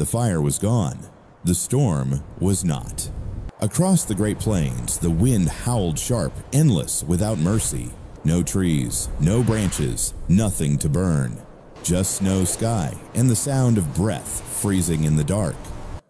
The fire was gone. The storm was not. Across the Great Plains, the wind howled sharp, endless, without mercy. No trees, no branches, nothing to burn. Just snow sky and the sound of breath freezing in the dark.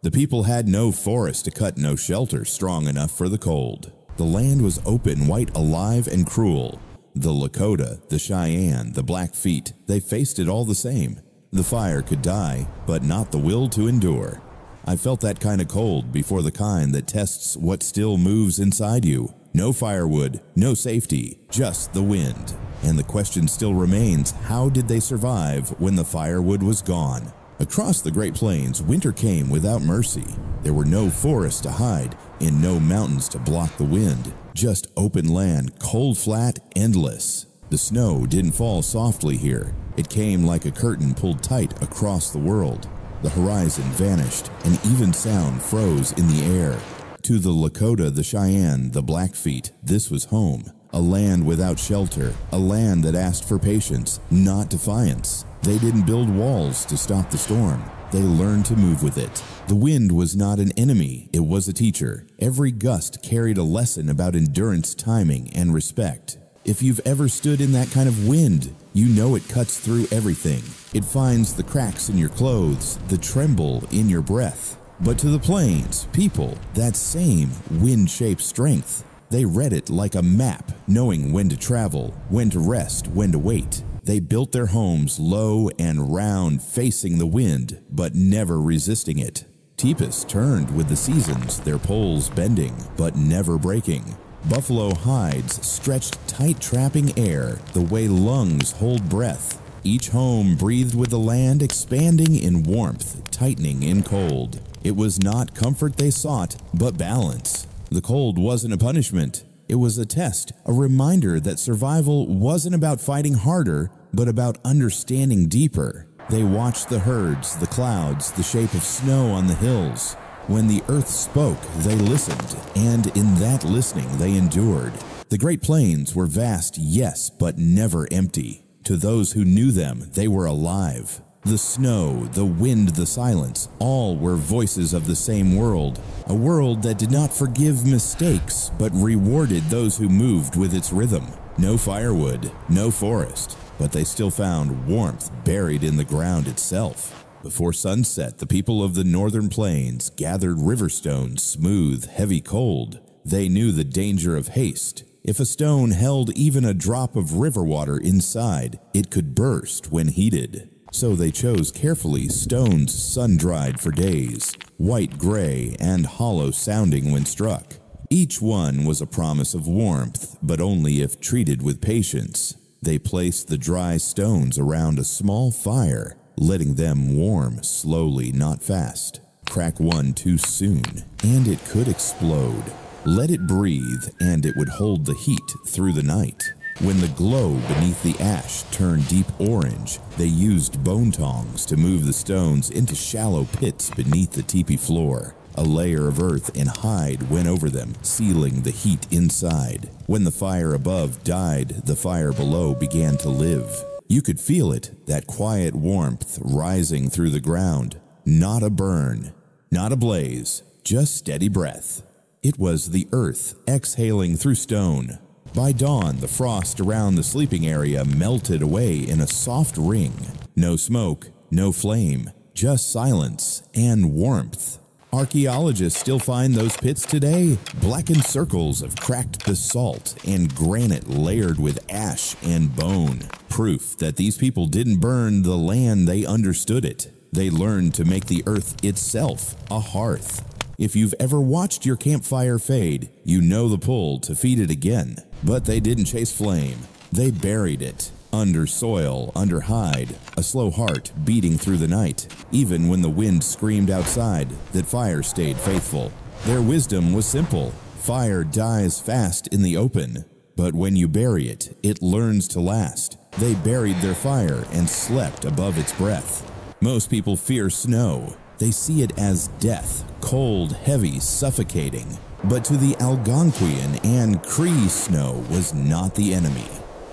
The people had no forest to cut, no shelter strong enough for the cold. The land was open, white, alive, and cruel. The Lakota, the Cheyenne, the Blackfeet, they faced it all the same. The fire could die, but not the will to endure. I felt that kind of cold before the kind that tests what still moves inside you. No firewood, no safety, just the wind. And the question still remains how did they survive when the firewood was gone? Across the Great Plains, winter came without mercy. There were no forests to hide and no mountains to block the wind. Just open land, cold flat, endless. The snow didn't fall softly here. It came like a curtain pulled tight across the world. The horizon vanished, and even sound froze in the air. To the Lakota, the Cheyenne, the Blackfeet, this was home. A land without shelter, a land that asked for patience, not defiance. They didn't build walls to stop the storm. They learned to move with it. The wind was not an enemy, it was a teacher. Every gust carried a lesson about endurance, timing, and respect. If you've ever stood in that kind of wind, you know it cuts through everything. It finds the cracks in your clothes, the tremble in your breath. But to the plains, people, that same wind shaped strength. They read it like a map, knowing when to travel, when to rest, when to wait. They built their homes low and round, facing the wind, but never resisting it. Teepees turned with the seasons, their poles bending, but never breaking. Buffalo hides stretched tight, trapping air the way lungs hold breath. Each home breathed with the land expanding in warmth, tightening in cold. It was not comfort they sought, but balance. The cold wasn't a punishment. It was a test, a reminder that survival wasn't about fighting harder, but about understanding deeper. They watched the herds, the clouds, the shape of snow on the hills. When the earth spoke, they listened, and in that listening they endured. The Great Plains were vast, yes, but never empty. To those who knew them, they were alive. The snow, the wind, the silence, all were voices of the same world. A world that did not forgive mistakes, but rewarded those who moved with its rhythm. No firewood, no forest, but they still found warmth buried in the ground itself. Before sunset, the people of the northern plains gathered river stones, smooth, heavy, cold. They knew the danger of haste. If a stone held even a drop of river water inside, it could burst when heated. So they chose carefully stones sun dried for days, white gray and hollow sounding when struck. Each one was a promise of warmth, but only if treated with patience. They placed the dry stones around a small fire, letting them warm slowly, not fast. Crack one too soon, and it could explode. Let it breathe, and it would hold the heat through the night. When the glow beneath the ash turned deep orange, they used bone tongs to move the stones into shallow pits beneath the teepee floor. A layer of earth and hide went over them, sealing the heat inside. When the fire above died, the fire below began to live. You could feel it, that quiet warmth rising through the ground. Not a burn, not a blaze, just steady breath. It was the earth exhaling through stone. By dawn, the frost around the sleeping area melted away in a soft ring. No smoke, no flame, just silence and warmth. Archaeologists still find those pits today, blackened circles of cracked basalt and granite layered with ash and bone. Proof that these people didn't burn the land they understood it. They learned to make the earth itself a hearth. If you've ever watched your campfire fade, you know the pull to feed it again. But they didn't chase flame, they buried it. Under soil, under hide, a slow heart beating through the night. Even when the wind screamed outside, that fire stayed faithful. Their wisdom was simple. Fire dies fast in the open, but when you bury it, it learns to last. They buried their fire and slept above its breath. Most people fear snow. They see it as death, cold, heavy, suffocating. But to the Algonquian and Cree, snow was not the enemy.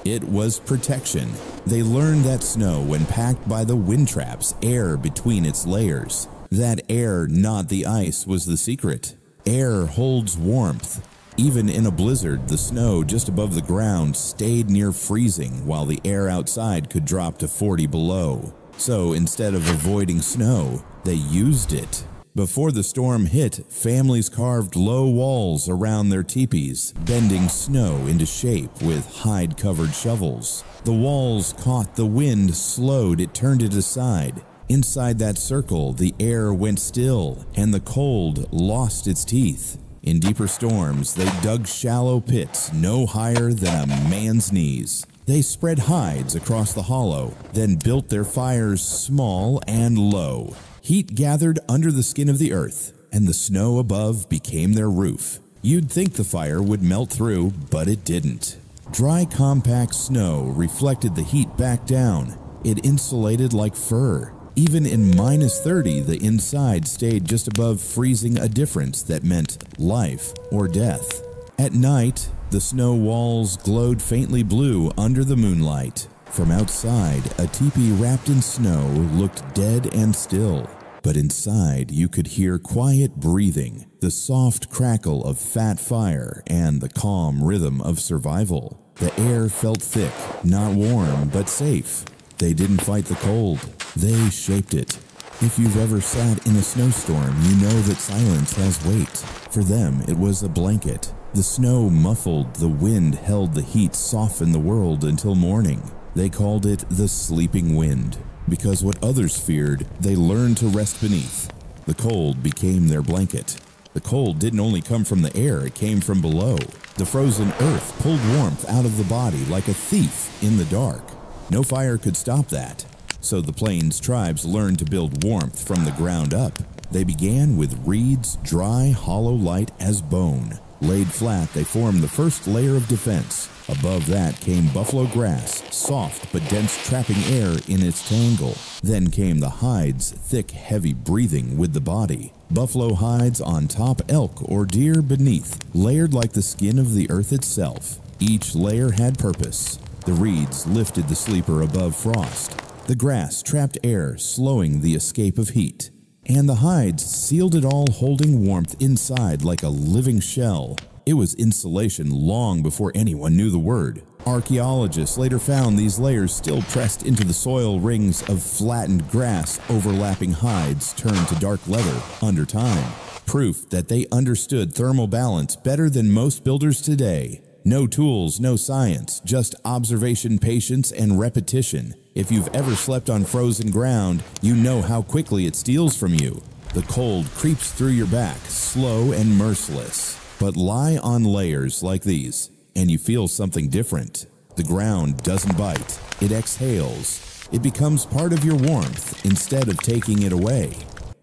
It was protection. They learned that snow, when packed by the wind traps, air between its layers. That air, not the ice, was the secret. Air holds warmth. Even in a blizzard, the snow just above the ground stayed near freezing while the air outside could drop to 40 below. So instead of avoiding snow, they used it. Before the storm hit, families carved low walls around their teepees, bending snow into shape with hide covered shovels. The walls caught the wind, slowed, it turned it aside. Inside that circle, the air went still, and the cold lost its teeth. In deeper storms, they dug shallow pits no higher than a man's knees. They spread hides across the hollow, then built their fires small and low. Heat gathered under the skin of the earth, and the snow above became their roof. You'd think the fire would melt through, but it didn't. Dry, compact snow reflected the heat back down. It insulated like fur. Even in minus 30, the inside stayed just above freezing a difference that meant life or death. At night, the snow walls glowed faintly blue under the moonlight. From outside, a teepee wrapped in snow looked dead and still. But inside, you could hear quiet breathing, the soft crackle of fat fire, and the calm rhythm of survival. The air felt thick, not warm, but safe. They didn't fight the cold, they shaped it. If you've ever sat in a snowstorm, you know that silence has weight. For them, it was a blanket. The snow muffled, the wind held the heat, softened the world until morning. They called it the sleeping wind because what others feared, they learned to rest beneath. The cold became their blanket. The cold didn't only come from the air, it came from below. The frozen earth pulled warmth out of the body like a thief in the dark. No fire could stop that. So the Plains tribes learned to build warmth from the ground up. They began with reeds, dry, hollow light as bone. Laid flat, they formed the first layer of defense. Above that came buffalo grass, soft but dense, trapping air in its tangle. Then came the hides, thick, heavy breathing with the body. Buffalo hides on top, elk or deer beneath, layered like the skin of the earth itself. Each layer had purpose. The reeds lifted the sleeper above frost. The grass trapped air, slowing the escape of heat. And the hides sealed it all, holding warmth inside like a living shell. It was insulation long before anyone knew the word. Archaeologists later found these layers still pressed into the soil rings of flattened grass, overlapping hides turned to dark leather under time. Proof that they understood thermal balance better than most builders today. No tools, no science, just observation, patience, and repetition. If you've ever slept on frozen ground, you know how quickly it steals from you. The cold creeps through your back, slow and merciless. But lie on layers like these, and you feel something different. The ground doesn't bite, it exhales. It becomes part of your warmth instead of taking it away.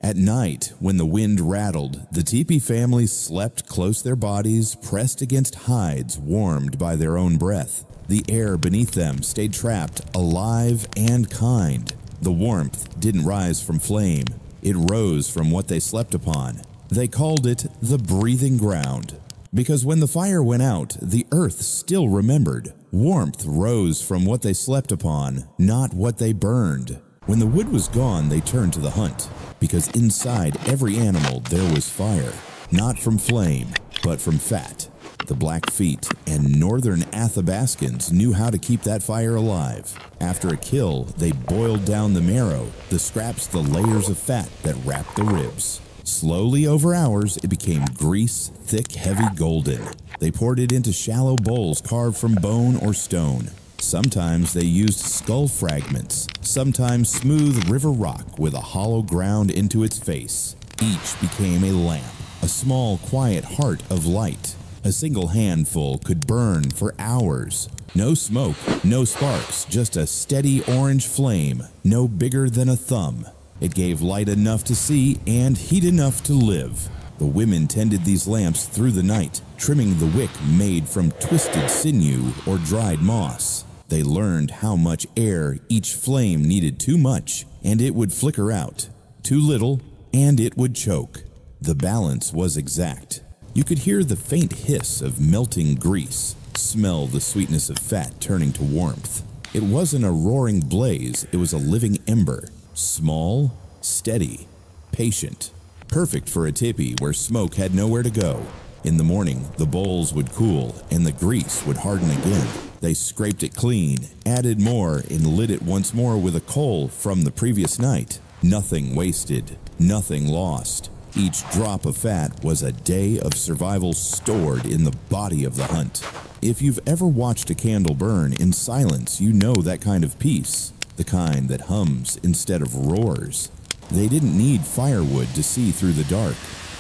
At night, when the wind rattled, the teepee family slept close their bodies, pressed against hides warmed by their own breath. The air beneath them stayed trapped, alive and kind. The warmth didn't rise from flame, it rose from what they slept upon. They called it the breathing ground because when the fire went out, the earth still remembered. Warmth rose from what they slept upon, not what they burned. When the wood was gone, they turned to the hunt because inside every animal there was fire, not from flame, but from fat. The Blackfeet and northern Athabascans knew how to keep that fire alive. After a kill, they boiled down the marrow, the scraps, the layers of fat that wrapped the ribs. Slowly over hours, it became grease, thick, heavy golden. They poured it into shallow bowls carved from bone or stone. Sometimes they used skull fragments, sometimes smooth river rock with a hollow ground into its face. Each became a lamp, a small, quiet heart of light. A single handful could burn for hours. No smoke, no sparks, just a steady orange flame, no bigger than a thumb. It gave light enough to see and heat enough to live. The women tended these lamps through the night, trimming the wick made from twisted sinew or dried moss. They learned how much air each flame needed too much, and it would flicker out. Too little, and it would choke. The balance was exact. You could hear the faint hiss of melting grease, smell the sweetness of fat turning to warmth. It wasn't a roaring blaze, it was a living ember, Small, steady, patient. Perfect for a tipi where smoke had nowhere to go. In the morning, the bowls would cool and the grease would harden again. They scraped it clean, added more, and lit it once more with a coal from the previous night. Nothing wasted, nothing lost. Each drop of fat was a day of survival stored in the body of the hunt. If you've ever watched a candle burn in silence, you know that kind of peace, the kind that hums instead of roars. They didn't need firewood to see through the dark.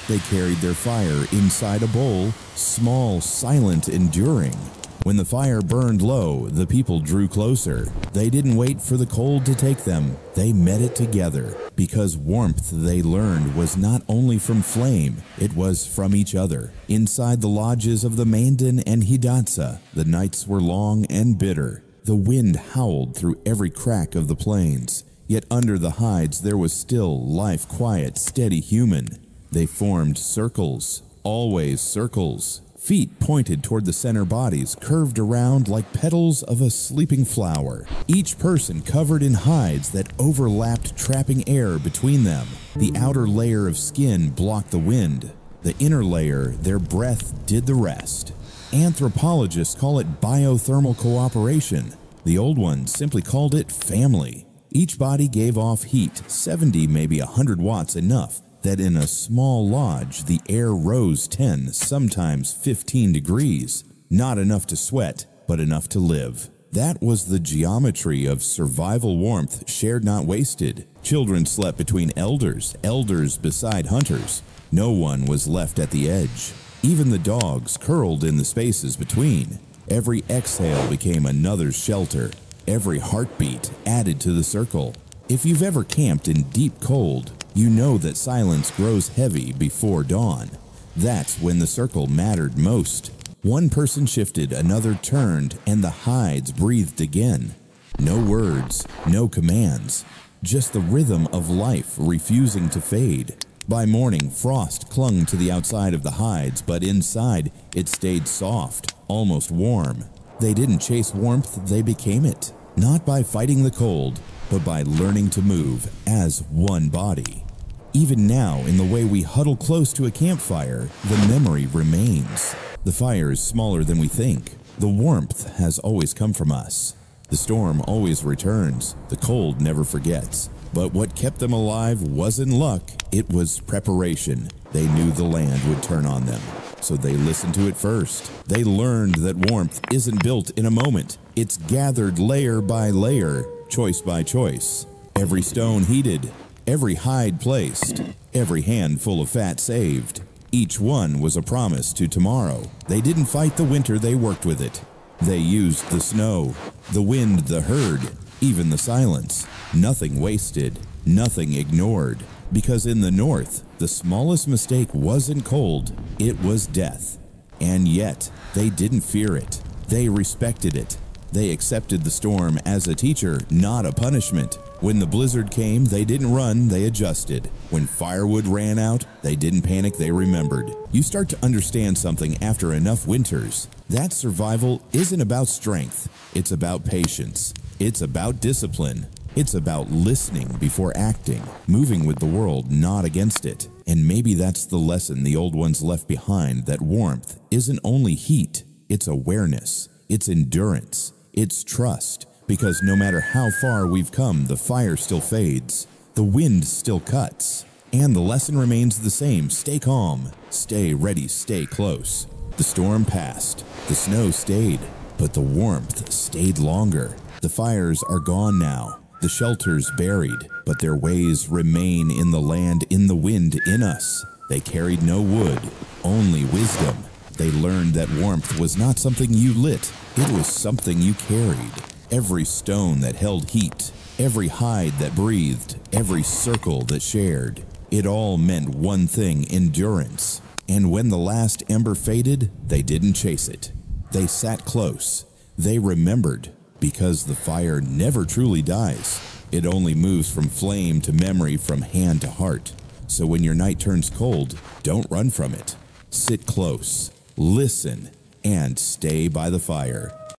They carried their fire inside a bowl, small, silent, enduring. When the fire burned low, the people drew closer. They didn't wait for the cold to take them. They met it together because warmth they learned was not only from flame, it was from each other. Inside the lodges of the Mandan and Hidatsa, the nights were long and bitter. The wind howled through every crack of the plains. Yet under the hides there was still life quiet, steady human. They formed circles, always circles. Feet pointed toward the center bodies, curved around like petals of a sleeping flower. Each person covered in hides that overlapped, trapping air between them. The outer layer of skin blocked the wind. The inner layer, their breath did the rest. Anthropologists call it biothermal cooperation. The old ones simply called it family. Each body gave off heat, 70 maybe 100 watts enough, that in a small lodge the air rose 10, sometimes 15 degrees. Not enough to sweat, but enough to live. That was the geometry of survival warmth shared not wasted. Children slept between elders, elders beside hunters. No one was left at the edge. Even the dogs curled in the spaces between. Every exhale became another's shelter. Every heartbeat added to the circle. If you've ever camped in deep cold, you know that silence grows heavy before dawn. That's when the circle mattered most. One person shifted, another turned, and the hides breathed again. No words, no commands, just the rhythm of life refusing to fade. By morning, frost clung to the outside of the hides, but inside it stayed soft, almost warm. They didn't chase warmth, they became it. Not by fighting the cold, but by learning to move as one body. Even now, in the way we huddle close to a campfire, the memory remains. The fire is smaller than we think. The warmth has always come from us. The storm always returns. The cold never forgets. But what kept them alive wasn't luck, it was preparation. They knew the land would turn on them. So they listened to it first. They learned that warmth isn't built in a moment. It's gathered layer by layer, choice by choice. Every stone heated, every hide placed, every handful of fat saved. Each one was a promise to tomorrow. They didn't fight the winter, they worked with it. They used the snow, the wind, the herd, even the silence. Nothing wasted, nothing ignored. Because in the north, the smallest mistake wasn't cold, it was death. And yet, they didn't fear it. They respected it. They accepted the storm as a teacher, not a punishment. When the blizzard came, they didn't run, they adjusted. When firewood ran out, they didn't panic, they remembered. You start to understand something after enough winters. That survival isn't about strength, it's about patience. It's about discipline. It's about listening before acting, moving with the world, not against it. And maybe that's the lesson the old ones left behind that warmth isn't only heat, it's awareness, it's endurance, it's trust, because no matter how far we've come, the fire still fades, the wind still cuts, and the lesson remains the same stay calm, stay ready, stay close. The storm passed, the snow stayed, but the warmth stayed longer. The fires are gone now, the shelters buried, but their ways remain in the land, in the wind, in us. They carried no wood, only wisdom. They learned that warmth was not something you lit, it was something you carried. Every stone that held heat, every hide that breathed, every circle that shared. It all meant one thing endurance. And when the last ember faded, they didn't chase it. They sat close. They remembered, because the fire never truly dies. It only moves from flame to memory, from hand to heart. So when your night turns cold, don't run from it. Sit close, listen, and stay by the fire.